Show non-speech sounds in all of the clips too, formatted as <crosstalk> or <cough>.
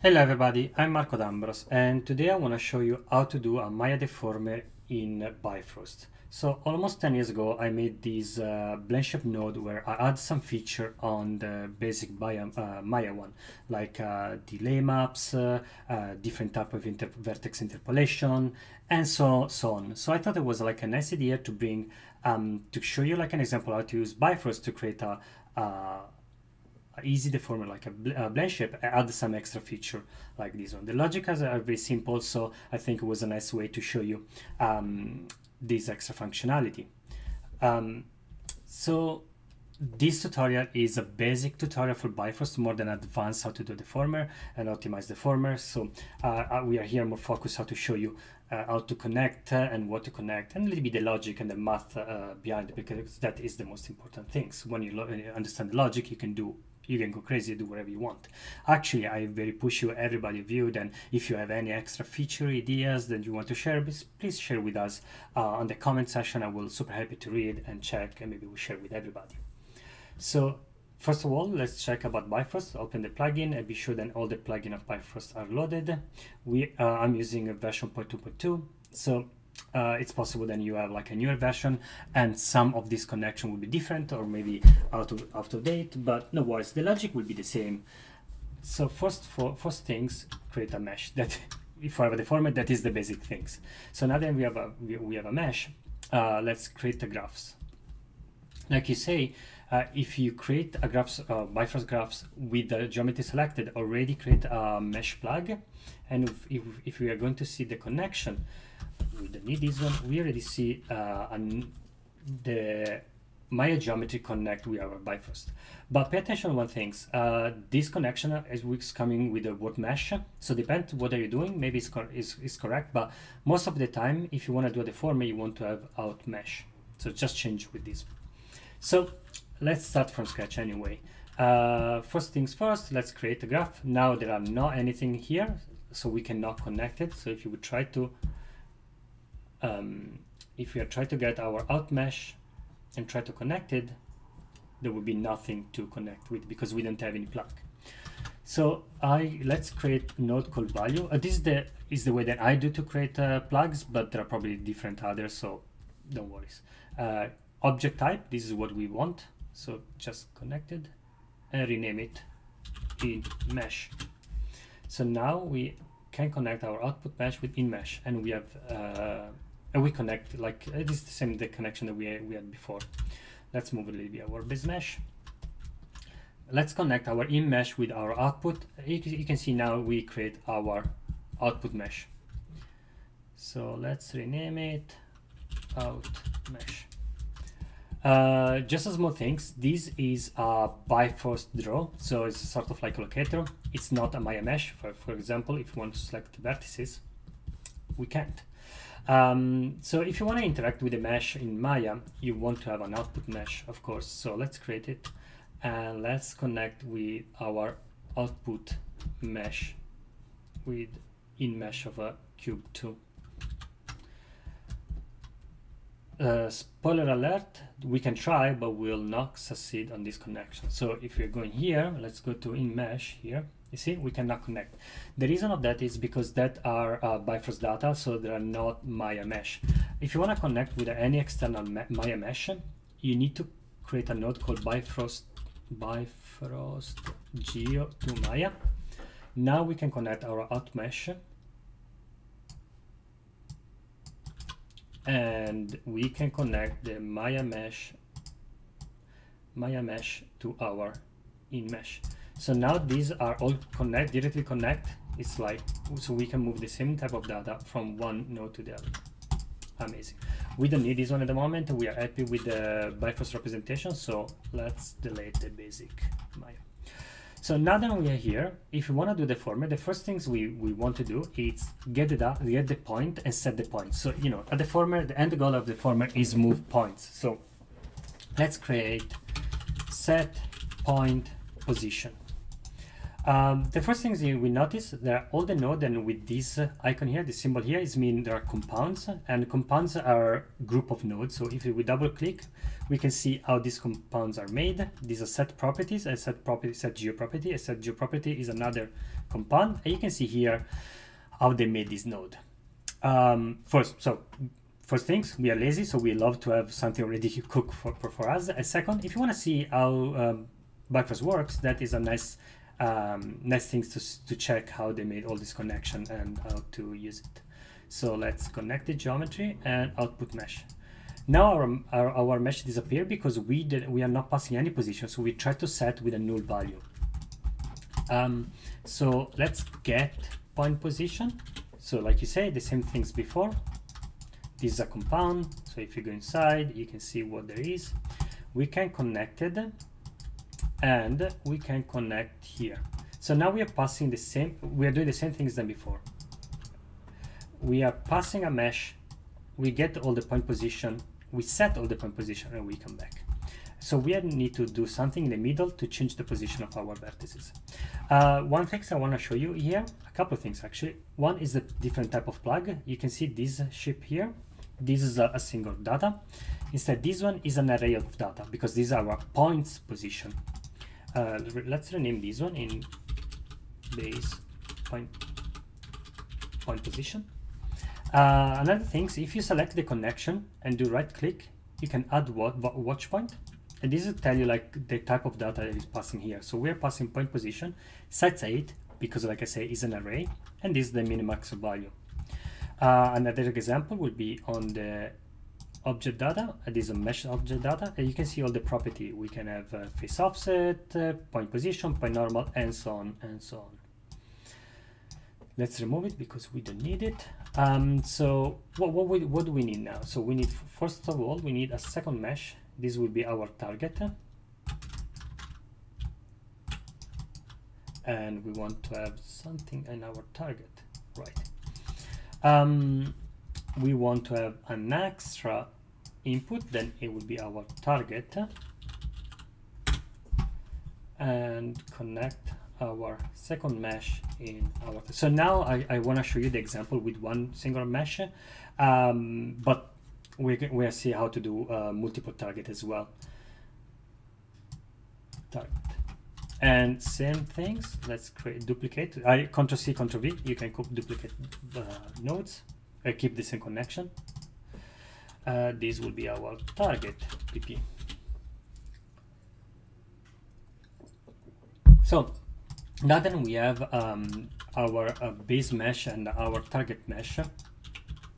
Hello everybody, I'm Marco D'Ambros and today I want to show you how to do a Maya deformer in Bifrost. So almost 10 years ago I made this uh, node where I add some feature on the basic Maya, uh, Maya one like uh, delay maps, uh, uh, different type of inter vertex interpolation and so, so on. So I thought it was like a nice idea to bring um, to show you like an example how to use Bifrost to create a easy deformer like a, a blend shape add some extra feature like this one the logic are very simple so i think it was a nice way to show you um, this extra functionality um, so this tutorial is a basic tutorial for Bifrost more than advanced how to do deformer and optimize deformer. So uh, uh, we are here more focused how to show you uh, how to connect uh, and what to connect and a little bit the logic and the math uh, behind it because that is the most important things. When you understand the logic, you can do you can go crazy, do whatever you want. Actually, I very push you, everybody viewed, and if you have any extra feature ideas that you want to share, please share with us uh, on the comment section. I will super happy to read and check, and maybe we share with everybody. So First of all, let's check about Bifrost. Open the plugin and be sure that all the plugin of Bifrost are loaded. We, uh, I'm using a version 0.2.2. So uh, it's possible then you have like a newer version and some of this connection will be different or maybe out of out of date but no worries. The logic will be the same. So first for first things create a mesh that <laughs> have the format that is the basic things. So now that we have a we, we have a mesh. Uh, let's create the graphs. Like you say uh, if you create a graphs uh, Bifrost graphs with the geometry selected already create a mesh plug. And if, if, if we are going to see the connection we don't need this one. We already see uh, an, the Maya geometry connect with our Bifrost. But pay attention one thing. Uh, this connection is coming with a world mesh. So depend what are you doing. Maybe it's, is correct. But most of the time, if you want to do a deformer, you want to have out mesh. So just change with this. So let's start from scratch anyway. Uh, first things first, let's create a graph. Now there are not anything here, so we cannot connect it. So if you would try to um, if we trying to get our out mesh and try to connect it, there will be nothing to connect with because we don't have any plug. So I let's create node called value. Uh, this is the is the way that I do to create uh, plugs, but there are probably different others, so don't worry. Uh, object type, this is what we want. So just connected and rename it in mesh. So now we can connect our output mesh with in mesh, and we have uh, and we connect like it is the same the connection that we, we had before. Let's move a little bit our base mesh. Let's connect our in mesh with our output. You, you can see now we create our output mesh. So let's rename it out mesh. Uh, just a small things this is a Bifrost draw. So it's sort of like a locator. It's not a Maya mesh. For, for example if you want to select vertices we can't um, so if you want to interact with the mesh in Maya, you want to have an output mesh, of course. So let's create it and let's connect with our output mesh with in mesh of a cube 2. Uh, spoiler alert, we can try, but we'll not succeed on this connection. So if we're going here, let's go to in mesh here you see, we cannot connect. The reason of that is because that are uh, Bifrost data, so they are not Maya mesh. If you want to connect with any external Maya mesh, you need to create a node called Bifrost Bifrost Geo to Maya. Now we can connect our out mesh and we can connect the Maya mesh Maya mesh to our in mesh. So now these are all connect directly connect. It's like so we can move the same type of data from one node to the other. Amazing. We don't need this one at the moment. We are happy with the Bifrost representation. So let's delete the basic Maya. So now that we are here, if we want to do the format, the first things we, we want to do is get the get the point and set the point. So you know, at the former, the end goal of the former is move points. So let's create set point position. Um, the first things we notice that all the node and with this icon here, the symbol here is mean there are compounds and compounds are group of nodes. So if we double click, we can see how these compounds are made. These are set properties, a set property, set geo property. A set geo property is another compound, and you can see here how they made this node. Um, first, so first things, we are lazy, so we love to have something already <laughs> cooked for, for, for us. And second, if you want to see how um, Bifrost works, that is a nice um, nice things to, to check how they made all this connection and how to use it. So let's connect the geometry and output mesh. Now our, our, our mesh disappear because we did we are not passing any position, so we try to set with a null value. Um, so let's get point position. So like you say, the same things before. This is a compound, so if you go inside, you can see what there is. We can connect it and we can connect here. So now we are passing the same, we are doing the same things than before. We are passing a mesh, we get all the point position, we set all the point position and we come back. So we need to do something in the middle to change the position of our vertices. Uh, one thing I want to show you here, a couple of things actually. One is the different type of plug. You can see this shape here. This is a, a single data. Instead, this one is an array of data because these are our points position. Uh, let's rename this one in base point point position. Uh, another thing is if you select the connection and do right click, you can add what watch point. And this will tell you like the type of data that is passing here. So we're passing point position, size 8, because like I say, is an array, and this is the minimax value. Uh, another example will be on the object data. Uh, this is a mesh object data. And you can see all the property. We can have uh, face offset, uh, point position, point normal, and so on and so on. Let's remove it because we don't need it. Um, so what, what, we, what do we need now? So we need, first of all, we need a second mesh. This will be our target. And we want to have something in our target, right? Um, we want to have an extra input, then it will be our target. And connect our second mesh in our so now I, I want to show you the example with one single mesh um, but we we'll see how to do uh, multiple target as well. Target. And same things let's create duplicate. I control C control V you can duplicate uh, nodes uh, keep this in connection. Uh, this will be our target PP so now then we have um, our uh, base mesh and our target mesh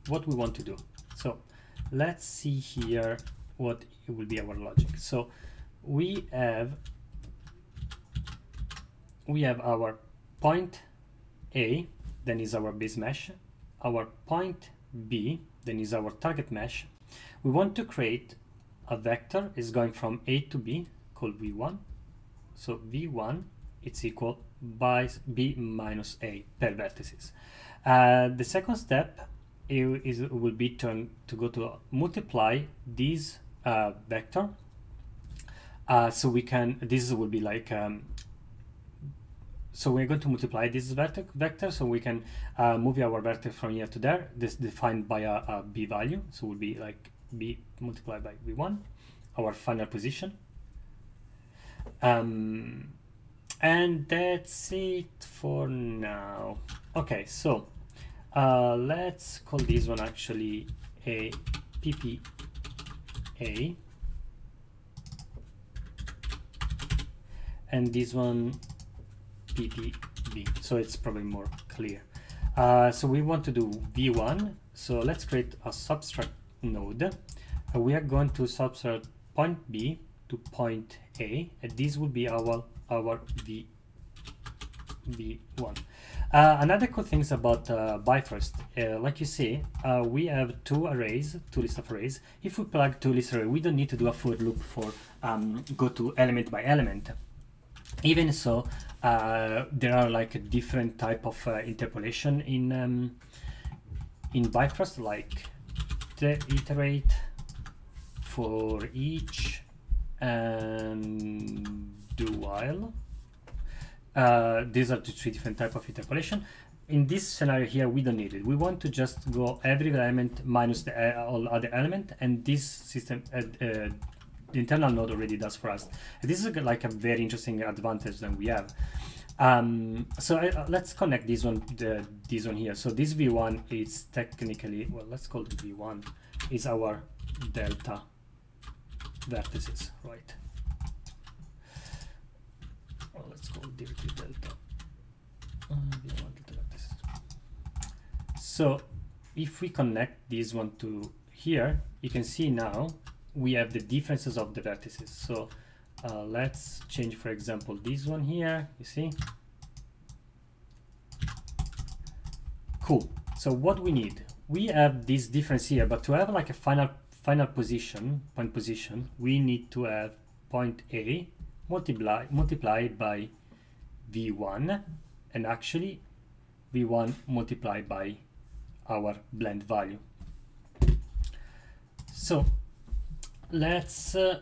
what we want to do? So let's see here what will be our logic. So we have we have our point A then is our base mesh our point B then is our target mesh we want to create a vector is going from A to B called V1 so V1 it's equal by b minus a per vertices. Uh, the second step is will be to, to go to multiply this uh, vector. Uh, so we can, this will be like, um, so we're going to multiply this vector, vector so we can uh, move our vector from here to there, this defined by a, a b value. So will be like b multiplied by v1, our final position. Um, and that's it for now okay so uh, let's call this one actually a PPA and this one PPB so it's probably more clear. Uh, so we want to do v1 so let's create a subtract node. Uh, we are going to subtract point B to point A and this will be our our v v1 uh, another cool things about uh, Bifrost, uh, like you see, uh, we have two arrays, two list of arrays. If we plug two list array, we don't need to do a for loop for um, go to element by element. Even so, uh, there are like a different type of uh, interpolation in um, in Bifrost, like iterate for each and do while. Uh, these are the three different type of interpolation. In this scenario here, we don't need it. We want to just go every element minus the uh, all other element, and this system, uh, uh, the internal node already does for us. This is like a very interesting advantage that we have. Um, so I, uh, let's connect this one, the, this one here. So this V1 is technically, well, let's call it V1, is our delta vertices, right? Well, let's call it delta. Uh, V1 delta. So if we connect this one to here, you can see now we have the differences of the vertices. So uh, let's change, for example, this one here, you see? Cool. So what we need, we have this difference here, but to have like a final final position, point position, we need to have point A multiply multiplied by V1 and actually V1 multiplied by our blend value. So let's uh,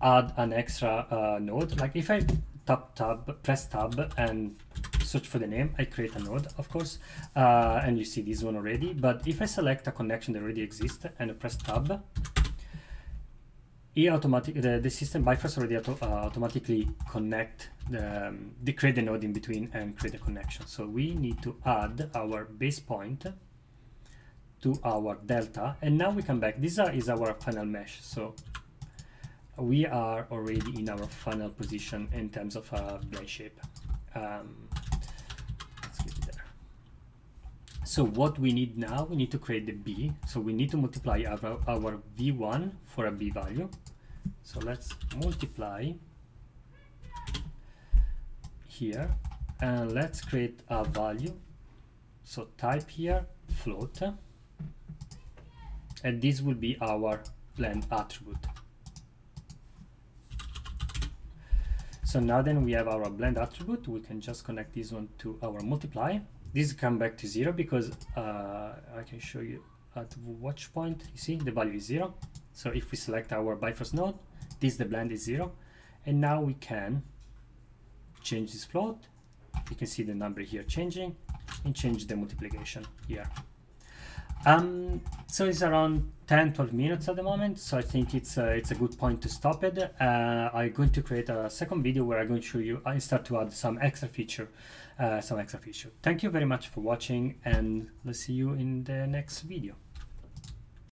add an extra uh, node. Like if I tap tab, press tab and search for the name, I create a node, of course, uh, and you see this one already. But if I select a connection that already exists and press tab, it automatic the, the system Bifrost already auto, uh, automatically connect the, um, the create the node in between and create a connection. So we need to add our base point to our delta, and now we come back. This is our final mesh. So we are already in our final position in terms of uh, blend shape. Um. So what we need now, we need to create the B. So we need to multiply our, our V1 for a B value. So let's multiply here and let's create a value. So type here float and this will be our blend attribute. So now then we have our blend attribute. We can just connect this one to our multiply. This come back to zero because uh, I can show you at watch point. You see the value is zero. So if we select our Bifrost node, this the blend is zero. And now we can change this float. You can see the number here changing and change the multiplication here. Um, so it's around 10 12 minutes at the moment so i think it's uh, it's a good point to stop it. Uh, i'm going to create a second video where i'm going to show you i start to add some extra feature uh, some extra feature. Thank you very much for watching and let's see you in the next video